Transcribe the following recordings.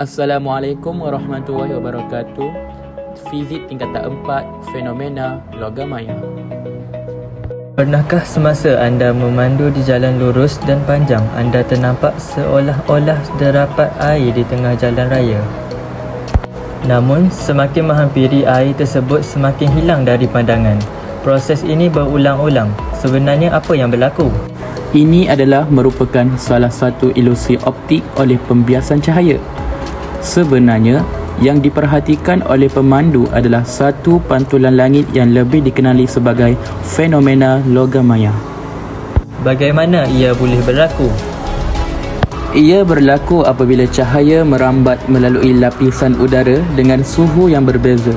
Assalamualaikum warahmatullahi wabarakatuh. Fizik tingkatan 4, fenomena logam maya. Pernahkah semasa anda memandu di jalan lurus dan panjang, anda ternampak seolah-olah derapat air di tengah jalan raya? Namun, semakin menghampiri air tersebut semakin hilang dari pandangan. Proses ini berulang-ulang. Sebenarnya apa yang berlaku? Ini adalah merupakan salah satu ilusi optik oleh pembiasan cahaya. Sebenarnya, yang diperhatikan oleh pemandu adalah satu pantulan langit yang lebih dikenali sebagai fenomena logam maya. Bagaimana ia boleh berlaku? Ia berlaku apabila cahaya merambat melalui lapisan udara dengan suhu yang berbeza.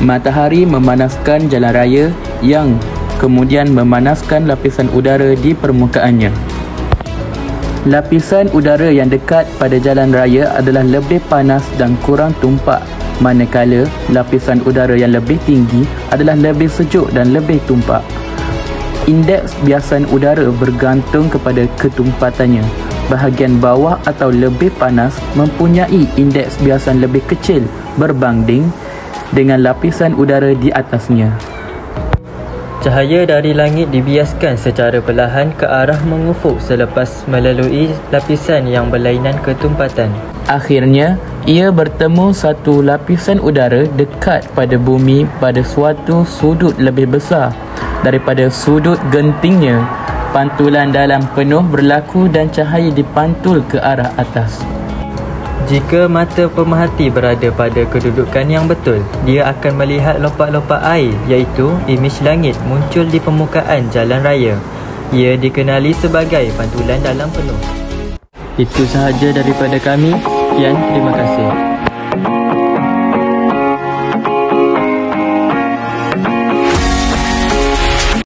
Matahari memanaskan jalan raya yang kemudian memanaskan lapisan udara di permukaannya. Lapisan udara yang dekat pada jalan raya adalah lebih panas dan kurang tumpak manakala lapisan udara yang lebih tinggi adalah lebih sejuk dan lebih tumpak. Indeks biasan udara bergantung kepada ketumpatannya. Bahagian bawah atau lebih panas mempunyai indeks biasan lebih kecil berbanding dengan lapisan udara di atasnya. Cahaya dari langit dibiaskan secara perlahan ke arah mengufuk selepas melalui lapisan yang berlainan ketumpatan. Akhirnya, ia bertemu satu lapisan udara dekat pada bumi pada suatu sudut lebih besar daripada sudut gentingnya. Pantulan dalam penuh berlaku dan cahaya dipantul ke arah atas. Jika mata pemerhati berada pada kedudukan yang betul, dia akan melihat lopak-lopak air iaitu imej langit muncul di permukaan jalan raya. Ia dikenali sebagai pantulan dalam penuh. Itu sahaja daripada kami. Sekian, terima kasih.